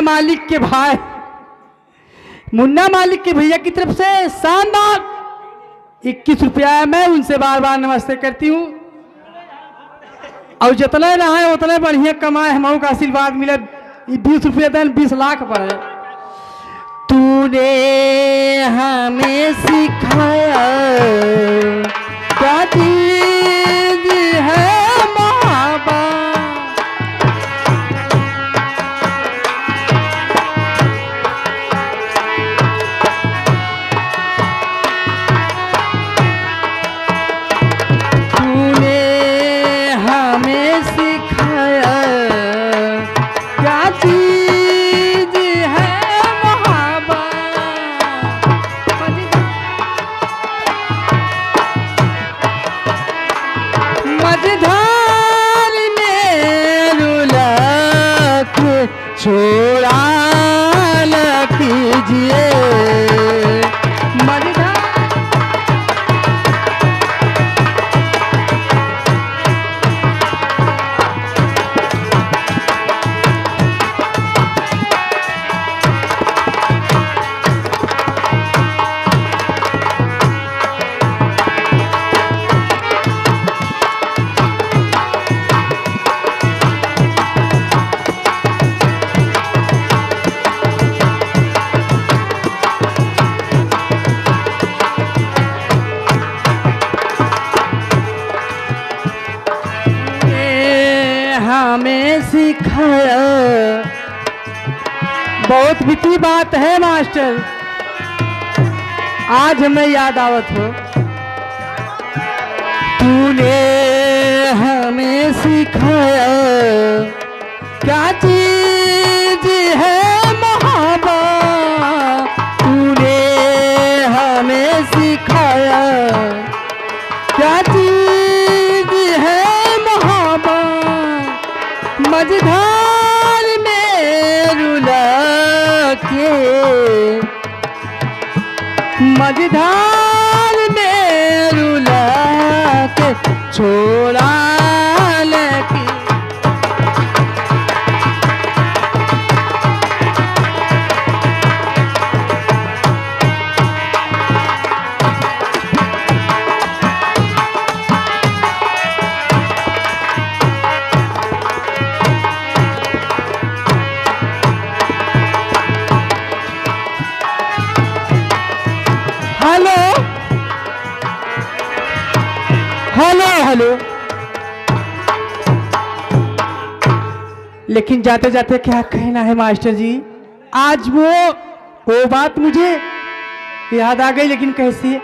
मालिक के भाई। मुन्ना मालिक के भैया की तरफ़ से शानदार। इक्कीस रुपया है, मैं उनसे बार बार नमस्ते करती हूँ। और जितना रहा उतना बढ़िया कमाए हम का आशीर्वाद मिले। बीस रुपया दें बीस लाख पर तूने हमें सिखाया। के छोड़ा हमें सिखाया। बहुत बीती बात है, मास्टर। आज हमें याद आवत हो। तूने हमें सिखाया। क्या चीज़ है मझधार हेलो हेलो। लेकिन जाते जाते क्या कहना है, मास्टर जी? आज वो वो बात मुझे याद आ गई, लेकिन कैसी?